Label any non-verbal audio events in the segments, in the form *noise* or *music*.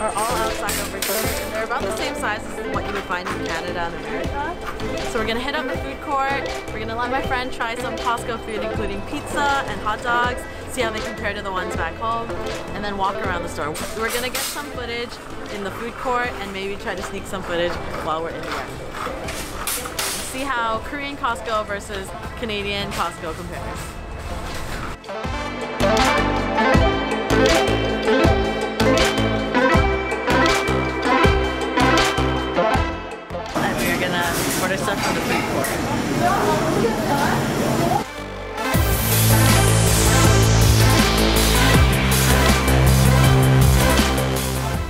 are all outside over here. And they're about the same size as what you would find in Canada and America. So we're gonna hit up the food court. We're gonna let my friend try some Costco food, including pizza and hot dogs, see how they compare to the ones back home, and then walk around the store. We're gonna get some footage in the food court and maybe try to sneak some footage while we're in there. See how Korean Costco versus Canadian Costco compares. Gonna order stuff from the food court.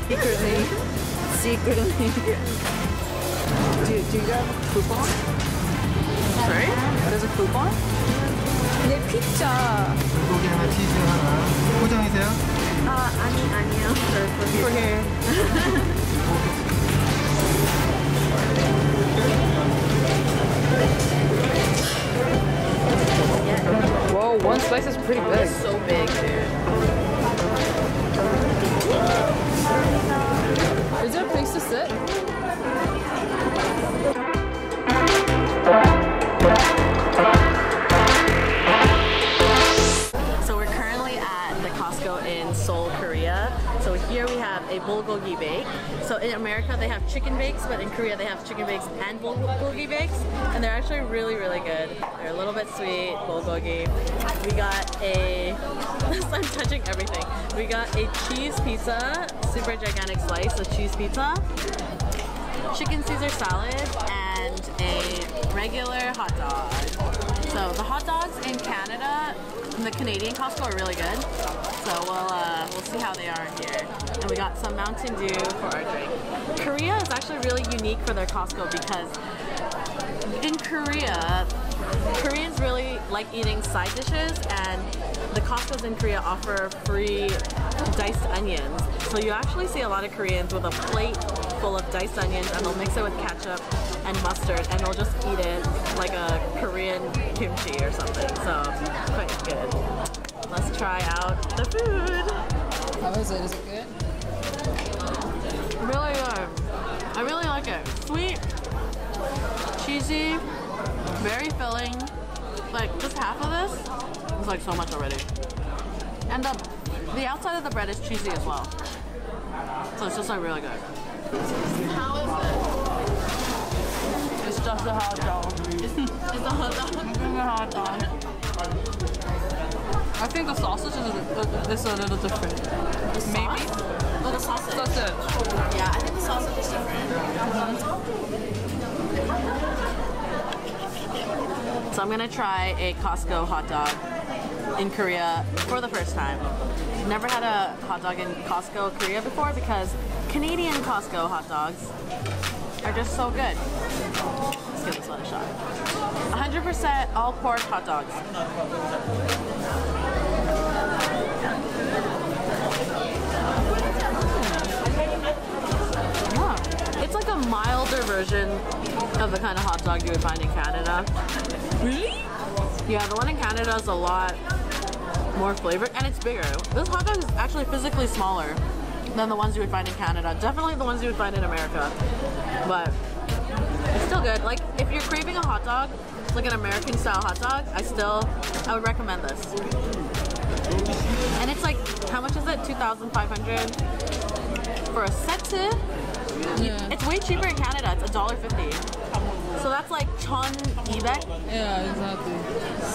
Secretly. Secretly. do, do you have a coupon? Sorry? There's a coupon? 내 피자. 불고기 하나, 치즈 하나. 포장이세요? 아, 아니, 아니요. For here. Pretty big. So in America they have chicken bakes, but in Korea they have chicken bakes and bulgogi bakes, and they're actually really, really good. They're a little bit sweet, bulgogi. We got a, *laughs* I'm touching everything. We got a cheese pizza, super gigantic slice of cheese pizza, chicken Caesar salad, and a regular hot dog. So the hot dogs in Canada, in the Canadian Costco are really good. So we'll uh, we'll see how they are here. And we got some Mountain Dew for our drink. Korea is actually really unique for their Costco because in Korea, Koreans really like eating side dishes, and the Costco's in Korea offer free diced onions. So you actually see a lot of Koreans with a plate full of diced onions, and they'll mix it with ketchup and mustard, and they'll just eat it like a Korean kimchi or something. So quite good. Let's try out the food. How is it? Is it good? Really good. I really like it. Sweet, cheesy, very filling. Like just half of this is like so much already. And the the outside of the bread is cheesy as well. So it's just like really good. How is it? It's just a hot dog. It's, it's a hot dog. It's a hot dog. I think the sausage is a, uh, is a little different. Maybe. Oh, the sausage. Sausage. Yeah, I think the sausage is different. So I'm gonna try a Costco hot dog in Korea for the first time. Never had a hot dog in Costco Korea before because Canadian Costco hot dogs are just so good. Let's give this one a shot. 100% all pork hot dogs. Yeah. It's like a milder version of the kind of hot dog you would find in Canada. Really? Yeah, the one in Canada is a lot more flavored and it's bigger. This hot dog is actually physically smaller than the ones you would find in Canada. Definitely the ones you would find in America. But it's still good. Like if you're craving a hot dog, like an American style hot dog, I still I would recommend this. And it's like how much is it? 2,500 for a set Yeah. It's way cheaper in Canada. It's $1.50. So that's like chon ibek Yeah, exactly.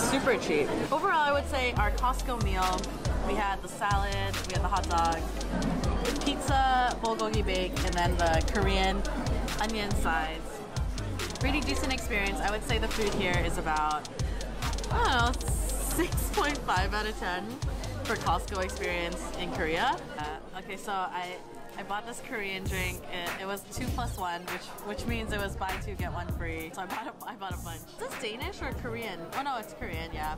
super cheap. Overall, I would say our Costco meal, we had the salad, we had the hot dog, pizza, bulgogi bake, and then the Korean onion sides. Pretty decent experience. I would say the food here is about, I don't know, *laughs* 6.5 out of 10 for Costco experience in Korea. Uh, okay, so I I bought this Korean drink. It, it was two plus one, which which means it was buy two get one free. So I bought a, I bought a bunch. Is this Danish or Korean? Oh no, it's Korean, yeah.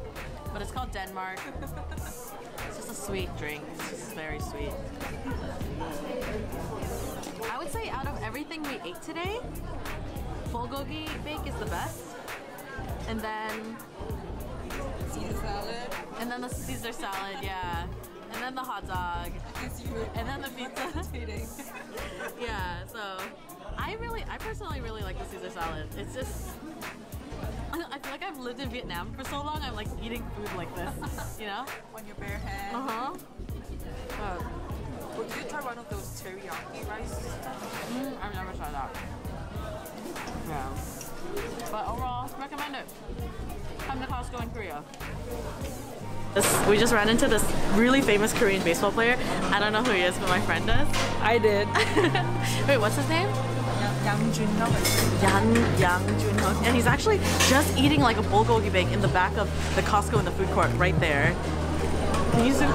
But it's called Denmark. *laughs* it's just a sweet drink. It's just very sweet. I would say out of everything we ate today, bulgogi bake is the best. And then Caesar salad. and then the Caesar salad, yeah. And then the hot dog, *laughs* and then the pizza. *laughs* *laughs* yeah, so I really, I personally really like the Caesar salad. It's just, I I feel like I've lived in Vietnam for so long. I'm like eating food like this, you know? On your bare hand. Uh huh. Uh, Well, did you try one of those teriyaki rice? mm, I've never tried that. Yeah. But overall, recommend it. Come to Costco in Korea. This, we just ran into this really famous Korean baseball player. I don't know who he is, but my friend does. I did. *laughs* Wait, what's his name? Yang Joon Yang Yang Joon and he's actually just eating like a bulgogi bake in the back of the Costco in the food court right there. Can you zoom?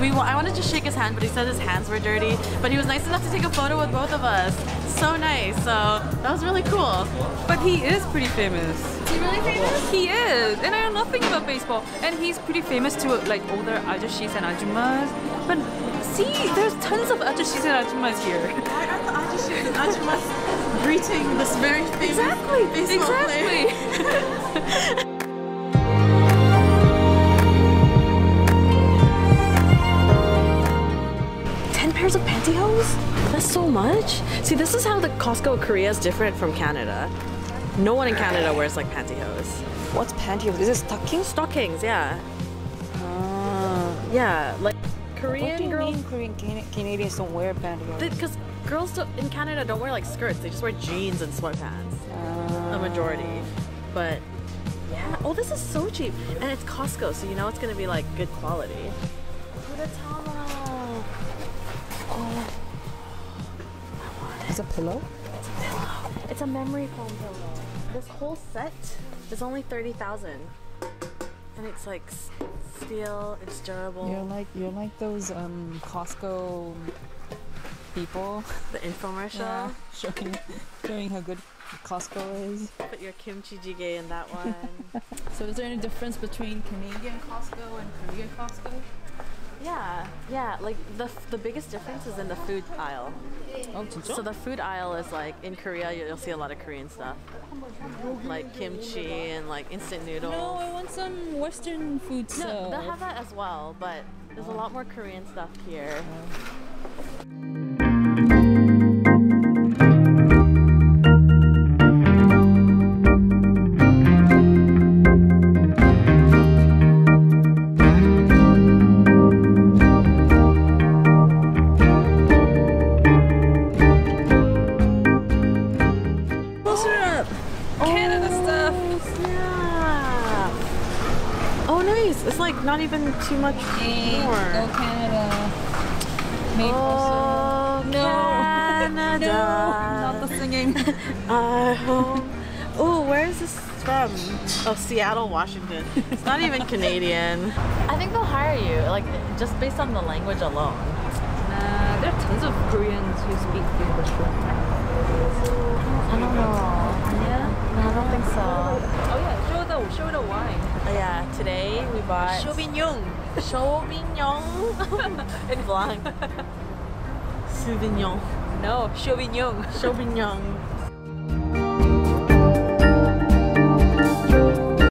We, I wanted to shake his hand, but he said his hands were dirty. But he was nice enough to take a photo with both of us. So nice. So that was really cool. But he is pretty famous. Is he really famous? He is, and I know nothing about baseball. And he's pretty famous to like older ajashis and ajumas. But see, there's tons of ajashis and ajumas here. Why are the Ajishis and Ajumas greeting this very famous Exactly, baseball player? *laughs* so much. See, this is how the Costco Korea is different from Canada. No one in Canada wears like pantyhose. What's pantyhose? Is it stockings? Stockings, yeah. Ah. yeah, like What Korean do you girls. mean Korean Can- Canadians don't wear pantyhose? Because girls don't, in Canada don't wear like skirts. They just wear jeans and sweatpants. Ah. A majority. But yeah. Oh, this is so cheap. And it's Costco, so you know it's gonna be like good quality. Oh. It's a pillow. It's a memory foam pillow. This whole set is only 30,000. And it's like steel, it's durable. You're like you're like those um Costco people. the infomercial. Yeah, showing showing how good Costco is. Put your kimchi jjigae in that one. *laughs* So is there any difference between Canadian Costco and Korean Costco? Yeah, yeah. Like the f- the biggest difference is in the food aisle. Oh, So the food aisle is like in Korea, you- you'll see a lot of Korean stuff, like kimchi and like instant noodles. no, I want some Western food No, they'll have that as well, but there's a lot more Korean stuff here. It's like not even too much Go more. Canada. Maple Oh, No. Canada. *laughs* No, not the singing. *laughs* I hope. Oh, where is this from? Oh, Seattle, Washington. It's not even *laughs* Canadian. I think they'll hire you, like just based on the language alone. Nah, there are tons of Koreans who speak English. I don't know. Yeah? No, I don't think so. Oh yeah, show the show the wine. Yeah, today we bought Sauvignon. Sauvignon *laughs* and blanc. Sauvignon. No, Sauvignon. Sauvignon.